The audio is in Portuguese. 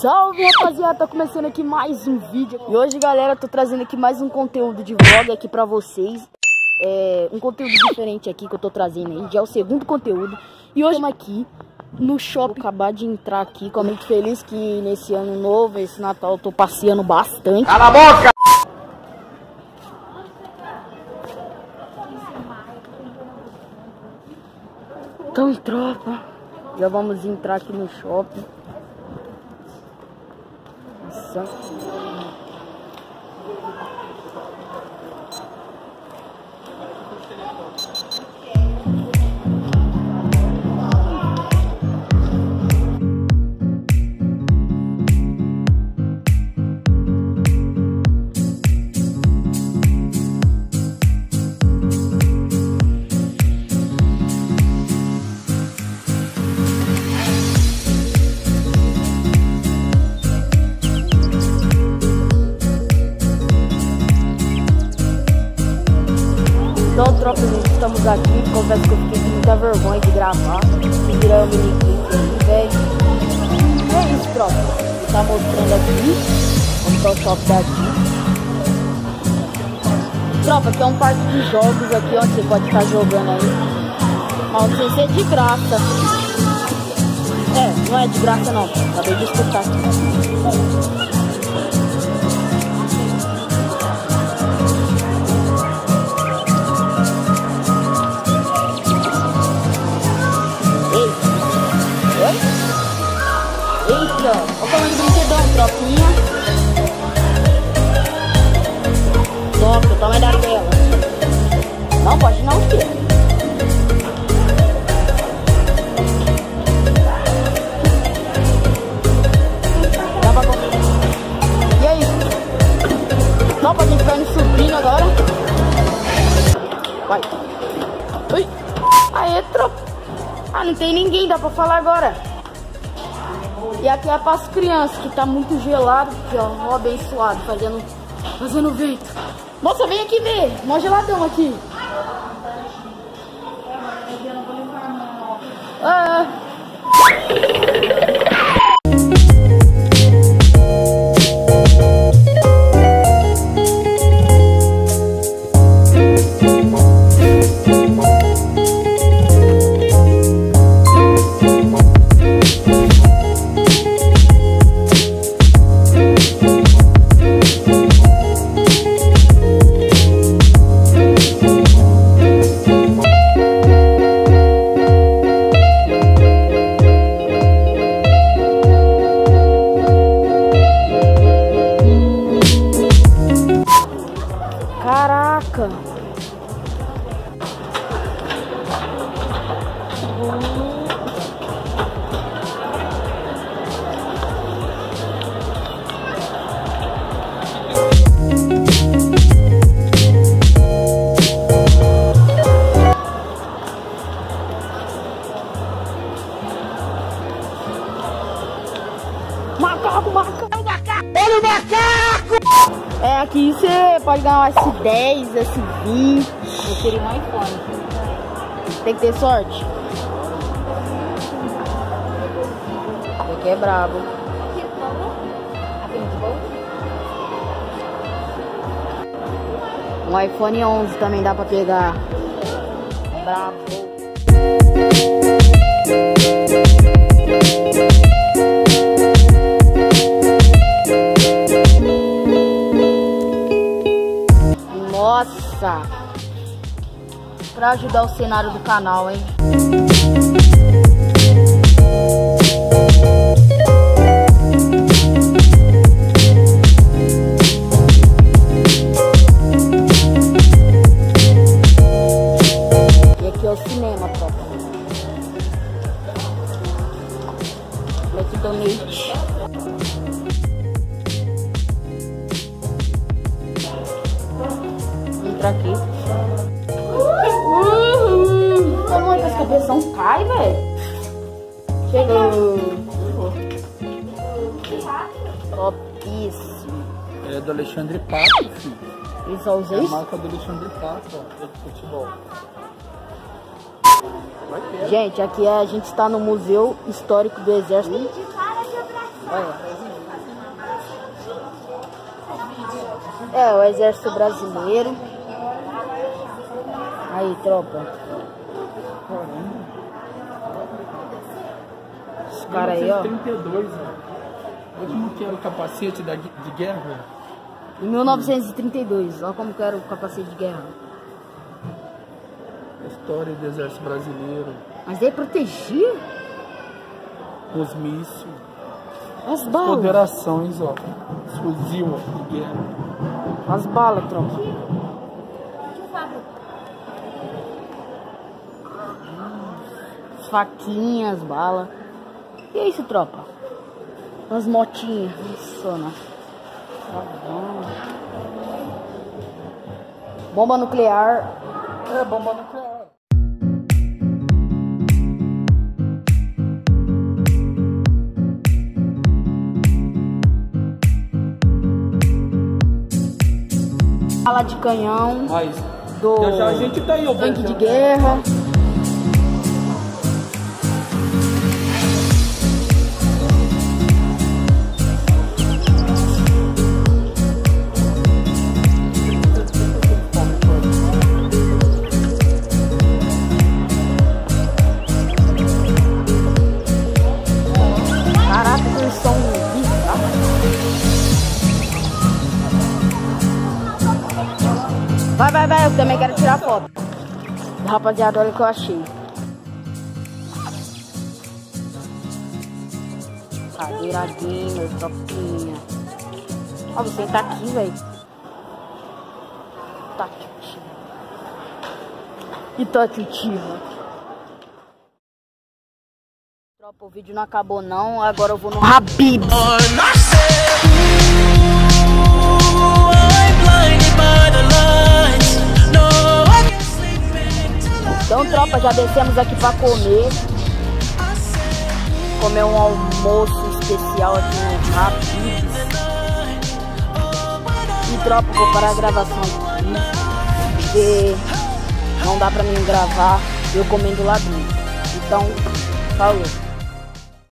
Salve rapaziada, tá começando aqui mais um vídeo. E hoje galera, tô trazendo aqui mais um conteúdo de vlog aqui pra vocês. É, Um conteúdo diferente aqui que eu tô trazendo aí, já é o segundo conteúdo. E hoje estamos aqui no shopping, acabar de entrar aqui Tô muito feliz que nesse ano novo, esse Natal eu tô passeando bastante. Cala a boca! Então tropa, já vamos entrar aqui no shopping nossa. Gente, estamos aqui. Confesso que eu fiquei com muita vergonha de gravar. Que virar o mini velho. É isso, tropa. Vou tá mostrando aqui. Vamos tá o shopping daqui. Tropa, aqui é um parque de jogos aqui, onde você pode ficar jogando aí. Mas não sei se é de graça. É, não é de graça não. Acabei de escutar aqui. Eita, olha o tamanho do brinquedão, tropinha. Top, o tamanho da tela. Não pode não ter. Ah, não tem ninguém, dá pra falar agora. E aqui é para as crianças, que tá muito gelado, porque ó, ó abençoado, fazendo, fazendo vento. Moça, vem aqui ver, mó geladão aqui. Macaco, macaco! Olha o macaco! É, aqui você pode ganhar um S10, S20. Eu queria um iPhone. Tem que ter sorte. Aqui é brabo. Um iPhone 11 também dá pra pegar. Brabo. Nossa! Pra ajudar o cenário do canal, hein? por aqui. Uhum. Como é que as cabeças caem, velho? Chegou. Topíssimo. É do Alexandre Pato, filho. Eles é, é a marca do Alexandre Pato, ó, de futebol. Gente, aqui a gente está no Museu Histórico do Exército. Gente, para de abraçar. É, o Exército Brasileiro. Aí, tropa. Os caras aí, ó. 1932, ó. Que era o capacete da, de guerra. Em 1932, olha como que era o capacete de guerra. História do exército brasileiro. Mas aí protegia Os mísseis. as balas. Considerações, ó. Fuzil ó, de guerra. As balas, tropa. Faquinhas, balas. E é isso, tropa. As motinhas. Isso, né? Tá bom. Bomba nuclear. É, bomba nuclear. Bala de canhão. Mas Do já, já a gente tá aí, ó. tanque de viajando. guerra. Vai, vai, vai, eu também quero tirar foto. Rapaziada, olha o que eu achei. Cadeira gamer, topinha. Ó, você tá aqui, velho. Tá tio. E tá tio. Tropa, o vídeo não acabou não, agora eu vou no Habib. Então, tropa, já descemos aqui pra comer. Comer um almoço especial aqui no Habib. E, tropa, vou parar a gravação aqui. Porque não dá pra mim gravar eu comendo lá dentro. Então, falou.